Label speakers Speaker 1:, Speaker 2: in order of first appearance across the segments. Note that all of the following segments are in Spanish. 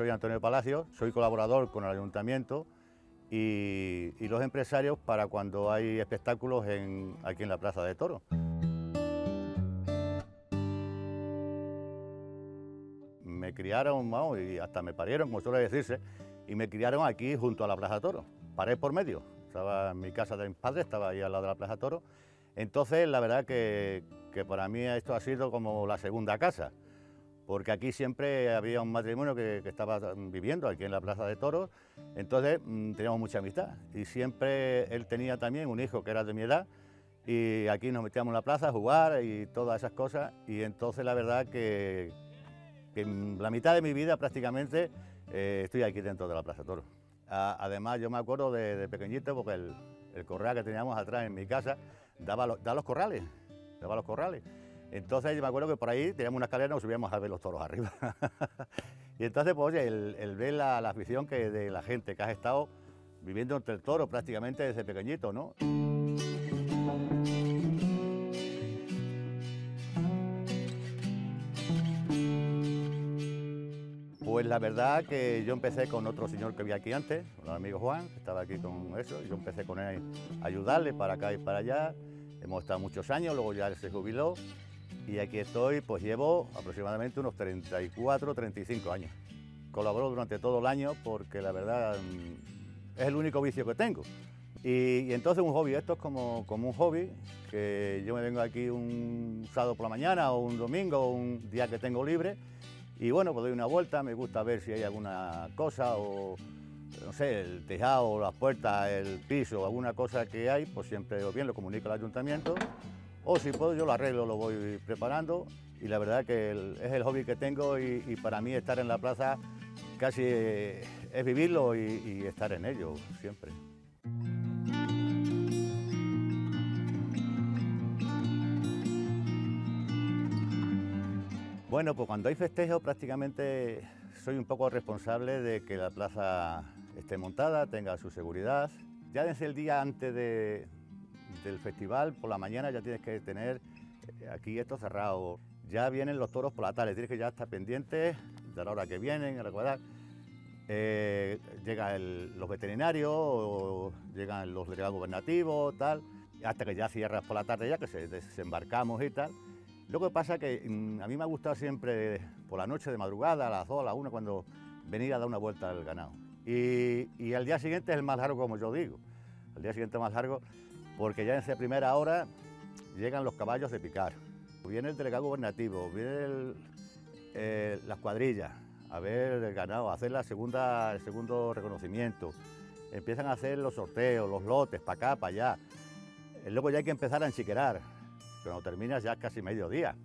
Speaker 1: soy Antonio Palacio, soy colaborador con el ayuntamiento y, los empresarios para cuando hay espectáculos aquí en la Plaza de Toro. Me criaron, y hasta me parieron, como suele decirse, y me criaron aquí junto a la Plaza Toro, paré por medio. Estaba en mi casa de mis padres, estaba ahí al lado de la Plaza de Toro. Entonces, la verdad que para mí esto ha sido como la segunda casa porque aquí siempre había un matrimonio que, estaba viviendo aquí en la Plaza de Toros, entonces mm, teníamos mucha amistad y siempre él tenía también un hijo que era de mi edad y aquí nos metíamos en la plaza a jugar y todas esas cosas y entonces la verdad que, la mitad de mi vida prácticamente eh, estoy aquí dentro de la Plaza de Toros. además yo me acuerdo de, pequeñito porque el, corral que teníamos atrás en mi casa daba, daba los corrales, daba los corrales. Entonces yo me acuerdo que por ahí teníamos una escalera y nos subíamos a ver los toros arriba. y entonces, pues oye, el, ver la, afición que de la gente que has estado viviendo entre el toro prácticamente desde pequeñito, ¿no? Pues la verdad que yo empecé con otro señor que había aquí antes, el amigo Juan, que estaba aquí con eso, yo empecé con él a ayudarle para acá y para allá. Hemos estado muchos años, luego ya se jubiló y aquí estoy, pues llevo aproximadamente unos 34, 35 años. Colaboro durante todo el año porque la verdad mm, es el único vicio que tengo. Y, entonces un hobby, esto es como, como un hobby, que yo me vengo aquí un sábado por la mañana o un domingo o un día que tengo libre y bueno, pues doy una vuelta, me gusta ver si hay alguna cosa o no sé, el tejado, las puertas, el piso, alguna cosa que hay, pues siempre o bien lo comunico al ayuntamiento o si puedo yo lo arreglo, lo voy preparando y la verdad que es el hobby que tengo y, para mí estar en la plaza casi es vivirlo y, estar en ello siempre. Bueno, pues cuando hay festejo prácticamente soy un poco responsable de que la plaza esté montada, tenga su seguridad. Ya desde el día antes de, del festival, por la mañana ya tienes que tener eh, aquí esto cerrado. Ya vienen los toros por la tarde, tienes que ya estar pendiente de la hora que vienen, recordar. Eh, llegan los veterinarios, llegan los delegados gubernativos, tal, hasta que ya cierras por la tarde ya, que se desembarcamos y tal. Lo que pasa es que mm, a mí me ha gustado siempre por la noche de madrugada, a las 2, a las 1, cuando venir a dar una vuelta al ganado. Y, y al día siguiente es el más largo, como yo digo. Al día siguiente más largo porque ya en esa primera hora llegan los caballos de picar, viene el delegado gubernativo, viene eh, las cuadrillas a ver el ganado, a hacer la segunda, el segundo reconocimiento, empiezan a hacer los sorteos, los lotes, para acá, para allá. Eh, luego ya hay que empezar a enchiquerar, cuando terminas ya es casi mediodía,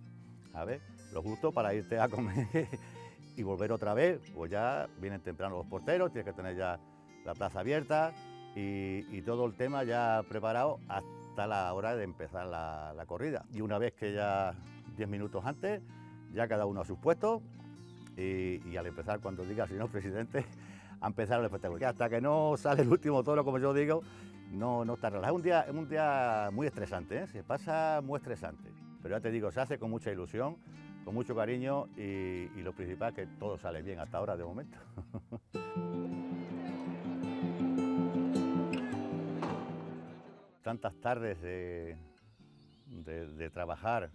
Speaker 1: a ver, lo justo para irte a comer y volver otra vez, pues ya vienen temprano los porteros, tienes que tener ya la plaza abierta, y, todo el tema ya preparado hasta la hora de empezar la, corrida. Y una vez que ya 10 minutos antes, ya cada uno a sus puestos y, al empezar, cuando diga señor presidente, a empezar el espectáculo. hasta que no sale el último toro, como yo digo, no, no está relajado. Es un día, un día muy estresante, ¿eh? se pasa muy estresante. Pero ya te digo, se hace con mucha ilusión, con mucho cariño y, y lo principal es que todo sale bien hasta ahora de momento. tantas tardes de, de, trabajar,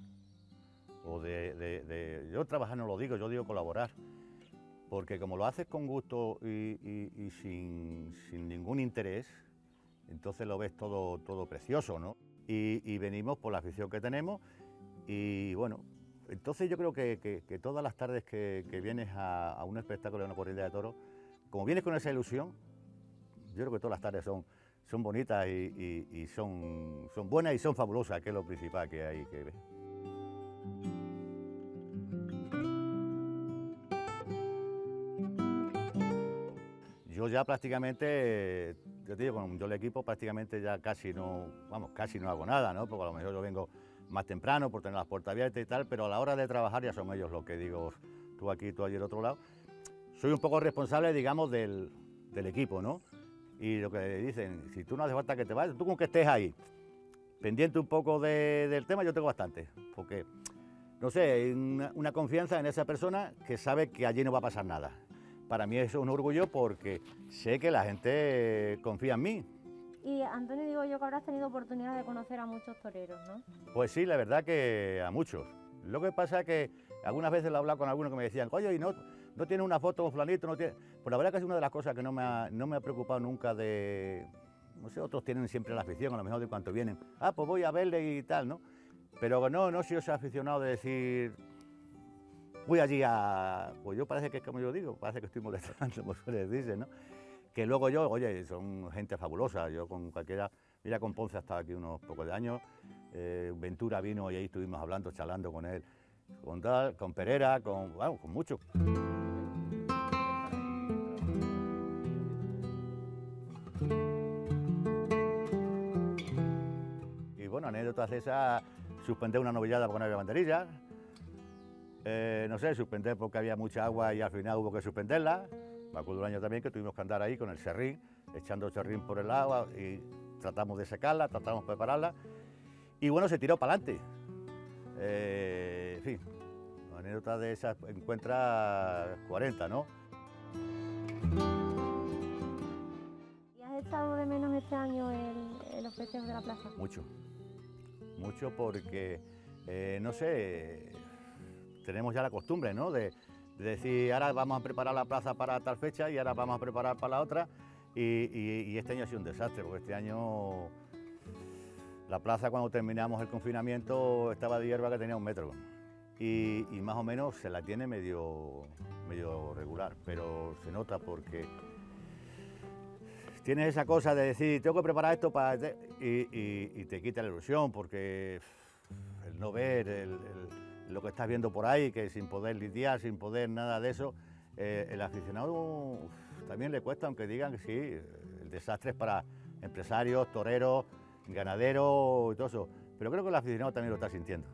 Speaker 1: o de, Yo trabajar no lo digo, yo digo colaborar, porque como lo haces con gusto y, sin, ningún interés, entonces lo ves todo, todo precioso, ¿no? Y, venimos por la afición que tenemos y bueno, entonces yo creo que, todas las tardes que, vienes a, a, un espectáculo de una corrida de toros, como vienes con esa ilusión, yo creo que todas las tardes son, son bonitas y, son, buenas y son fabulosas, que es lo principal que hay que ver. Yo ya prácticamente, yo te digo, con yo el equipo prácticamente ya casi no, vamos, casi no hago nada, ¿no? Porque a lo mejor yo vengo más temprano por tener las puertas abiertas y tal, pero a la hora de trabajar ya son ellos los que digo, tú aquí, tú allí al otro lado. Soy un poco responsable, digamos, del equipo, ¿no? Y lo que dicen, si tú no hace falta que te vayas, tú con que estés ahí, pendiente un poco del tema, yo tengo bastante, porque, no sé, hay una, confianza en esa persona que sabe que allí no va a pasar nada. para mí es un orgullo porque sé que la gente confía en mí.
Speaker 2: Y Antonio, digo yo que habrás tenido oportunidad de conocer a muchos toreros, ¿no?
Speaker 1: Pues sí, la verdad que a muchos. Lo que pasa es que algunas veces lo he hablado con algunos que me decían, oye, ¿y no, no tiene una foto con flanito? No tiene... Pues la verdad que es una de las cosas que no me ha, no me ha preocupado nunca de... No sé, otros tienen siempre la afición, a lo mejor de cuánto vienen. Ah, pues voy a verle y tal, ¿no? Pero no, no soy ese aficionado de decir, voy allí a... Pues yo parece que es como yo digo, parece que estoy molestando, como suele decirse, ¿no? Que luego yo, oye, son gente fabulosa, yo con cualquiera... Mira, con Ponce hasta aquí unos pocos de años, eh, Ventura vino y ahí estuvimos hablando, charlando con él, con tal, con Pereira, con, bueno, con muchos. Y bueno, anécdotas de esas, suspender una novillada porque no había eh, no sé, suspender porque había mucha agua y al final hubo que suspenderla. Me acuerdo un año también que tuvimos que andar ahí con el serrín, echando el serrín por el agua y tratamos de secarla, tratamos de prepararla. Y bueno, se tiró para adelante. Eh, en fin, anécdotas de esas encuentra 40, ¿no?
Speaker 2: ¿Y has echado de menos este año los festejos de la plaza?
Speaker 1: Mucho, mucho porque, eh, no sé, tenemos ya la costumbre, ¿no? De, de decir, ahora vamos a preparar la plaza para tal fecha y ahora vamos a preparar para la otra. Y, y- y este año ha sido un desastre, porque este año la plaza cuando terminamos el confinamiento estaba de hierba que tenía un metro. Y, más o menos se la tiene medio, medio regular, pero se nota porque tienes esa cosa de decir, tengo que preparar esto para... y, y- te quita la ilusión, porque el no ver, el- lo que estás viendo por ahí, que sin poder lidiar, sin poder nada de eso, eh, el aficionado también le cuesta, aunque digan que sí, el desastre es para empresarios, toreros, ganaderos y todo eso. Pero creo que el aficionado también lo está sintiendo.